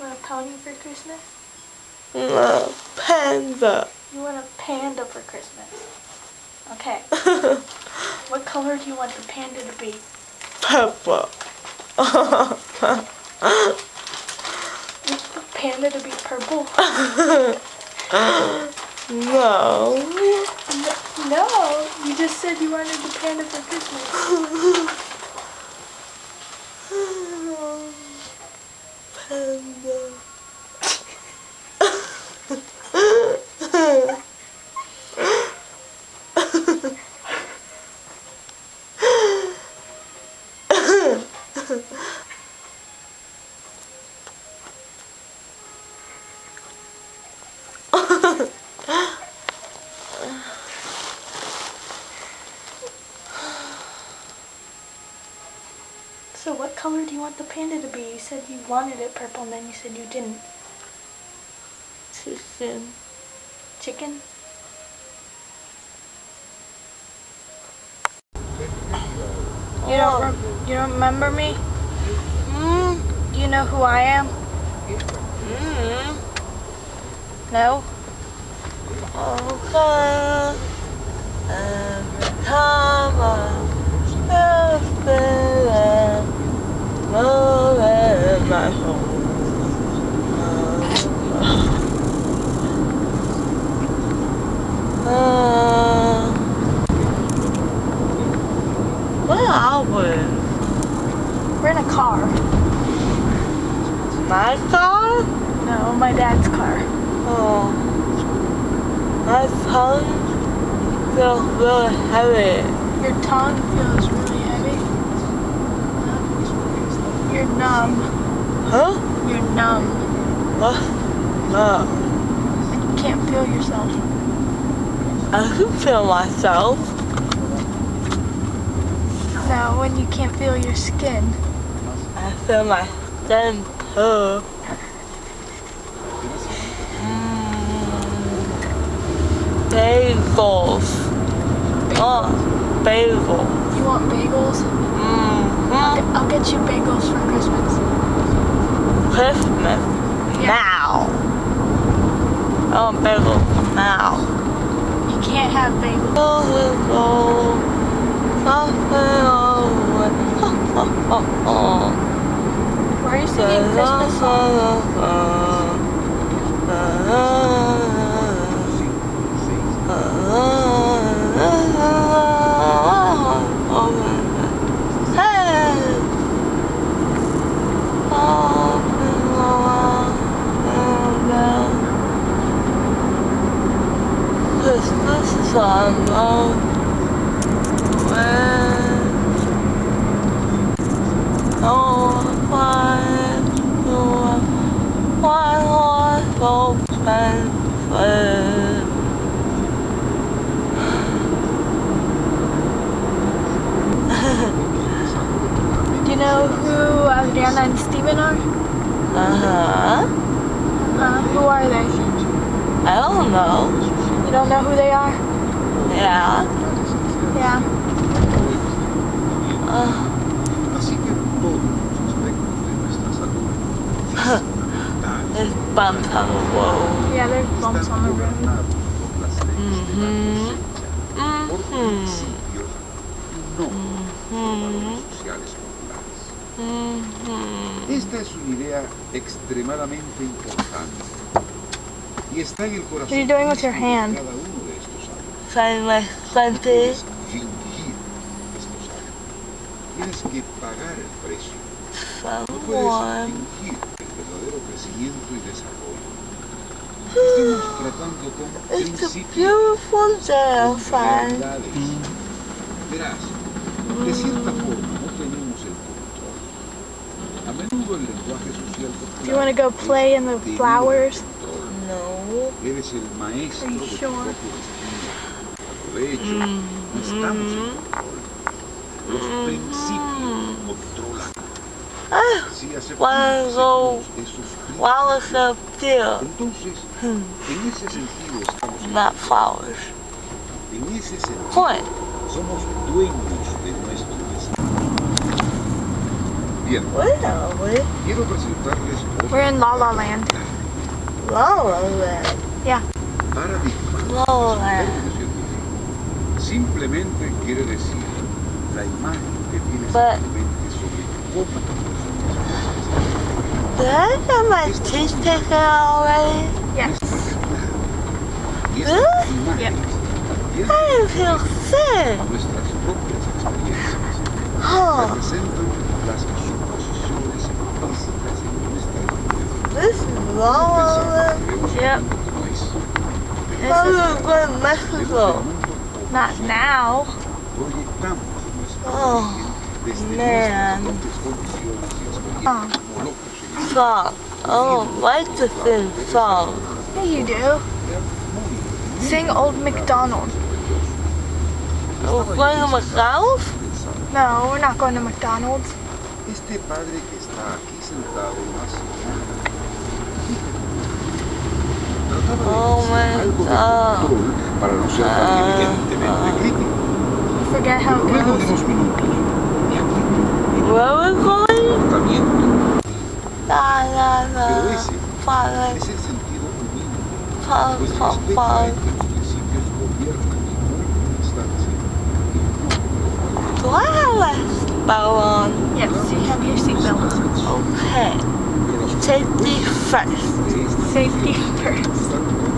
You want a pony for Christmas? No, panda. You want a panda for Christmas? Okay. what color do you want the panda to be? Purple. You want the panda to be purple? no. No, you just said you wanted the panda for Christmas. Panda. So what color do you want the panda to be? You said you wanted it purple and then you said you didn't. Chicken. Chicken? You don't, rem- you don't remember me? Mm. Do you know who I am? Mm. No? Okay. Every time I have been more in my home. Uh, where we? We're in a car. My car? No, my dad's car. Oh. My tongue feels really heavy. Your tongue feels really heavy. You're numb. Huh? You're numb. What? No. You can't feel yourself. I can feel myself. No, when you can't feel your skin. I feel my skin too. Mm. Bagels. Oh, bagel. You want bagels? Mm-hmm. I'll get you bagels for Christmas. Christmas. Now. I want bagels now. You can't have bagels. Oh, something over. Oh, oh, oh. Why are you singing Christmas songs? Christmas song oh, when oh why why open Do you know who Adriana and Steven are? uh-huh Uh, who are they? I don't know You don't know who they are? yeah Yeah. uh, Así que gobernados por las leyes de la cosecha, por principios y no por valores sociales populares. Esta es una idea extremadamente importante y está en el corazón What are you doing with your mismo de hand? cada uno de estos hábitos. Find my puedes fingir estos hábitos. Tienes que pagar el precio. No puedes fingir el verdadero crecimiento y desarrollo. Estamos It's a beautiful day con outside. Verás, de cierta forma no tenemos el control. A menudo el lenguaje social Do you want to go play in the flowers? No. Eres el maestro Are you de tu sure? propio destino. De hecho, no estamos en control. Los mm-hmm. principios controlan. Ah, Si aceptamos esos principios, flowers are still, entonces, hmm. en ese sentido estamos not flowers. En ese sentido, What? somos dueños de nuestro destino. Bien, Where are we? quiero presentarles otro We're in La La Land. La La Land. paradigma. La La Land. Simplemente quiere decir la imagen que tienes But- en tu mente sobre cómo Did I my teeth taken already? Yes. Y Huh? estas imágenes también I feel sick. Oh, representan las suposiciones básicas en nuestra vida. this is long. Yep. I was going to Mexico. Not now. Oh, man. nuestras propias condiciones y experiencias Oh. Como locos Song. I don't like to sing songs. Yeah, you do. Sing Old MacDonald. We're going to McDonald's? No, we're not going to McDonald's. Este padre que está aquí sentado más Oh decir my God. control para no ser tan Ah, evidentemente ah. crítico. Forget how it goes. unos minutos, y aquí, Where are we going? comportamiento, La la pero la. ese Father, es el sentido humilde, father, pues respecta a father. que los principios gobiernan en última instancia. Do I have a spell on? Yes, you have your seatbelt. Okay. Safety first. Safety first. están